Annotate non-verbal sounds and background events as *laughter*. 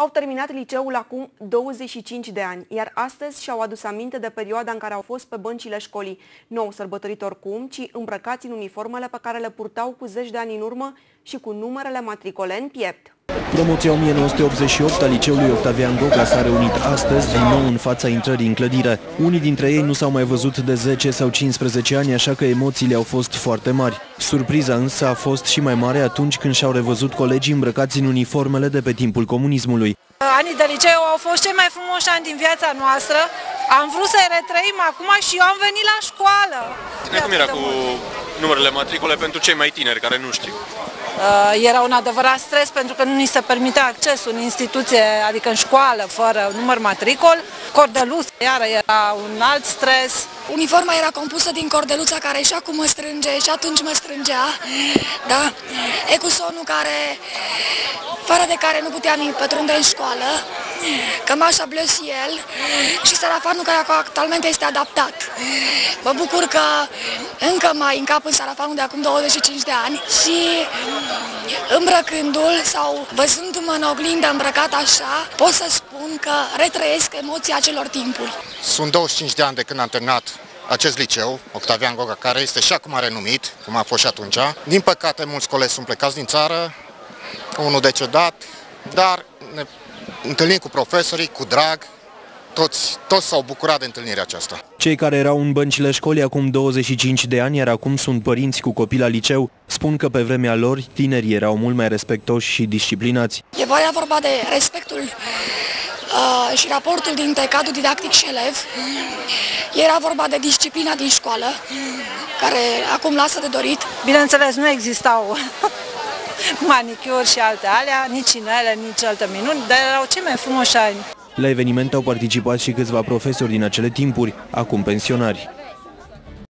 Au terminat liceul acum 25 de ani, iar astăzi și-au adus aminte de perioada în care au fost pe băncile școlii, nou sărbătorit oricum, ci îmbrăcați în uniformele pe care le purtau cu zeci de ani în urmă și cu numerele matricole în piept. Promoția 1988 a liceului Octavian Goga s-a reunit astăzi din nou în fața intrării în clădire. Unii dintre ei nu s-au mai văzut de 10 sau 15 ani, așa că emoțiile au fost foarte mari. Surpriza însă a fost și mai mare atunci când și-au revăzut colegii îmbrăcați în uniformele de pe timpul comunismului. Anii de liceu au fost cei mai frumoși ani din viața noastră. Am vrut să-i retrăim acum și eu am venit la școală. Cum era cu numărele matricole pentru cei mai tineri care nu știu? Uh, era un adevărat stres pentru că nu ni se permitea accesul în instituție, adică în școală, fără număr matricol. Cordelus, iară, era un alt stres. Uniforma era compusă din cordeluța care și acum mă strânge și atunci mă strângea, da? Ecusonul care, fără de care nu puteam pătrunde în școală, cămașa Bleusiel și sarafanul care actualmente este adaptat. Mă bucur că încă mai încap în sarafanul de acum 25 de ani și îmbrăcându-l sau văzându-mă în oglindă îmbrăcat așa, pot să spun că retrăiesc emoția acelor timpuri. Sunt 25 de ani de când am terminat acest liceu, Octavian Goga, care este și acum renumit, cum a fost și atunci. Din păcate, mulți colegi sunt plecați din țară, unul decedat, dar ne întâlnim cu profesorii, cu drag, toți, toți s-au bucurat de întâlnirea aceasta. Cei care erau în băncile școlii acum 25 de ani, iar acum sunt părinți cu copii la liceu, spun că pe vremea lor tinerii erau mult mai respectoși și disciplinați. E vorba de respectul uh, și raportul dintre cadrul didactic și elev. Era vorba de disciplina din școală, care acum lasă de dorit. Bineînțeles, nu existau *laughs* manicuri și alte alea, nici inele, nici alte minuni, dar erau cei mai frumoși ani. La eveniment au participat și câțiva profesori din acele timpuri, acum pensionari.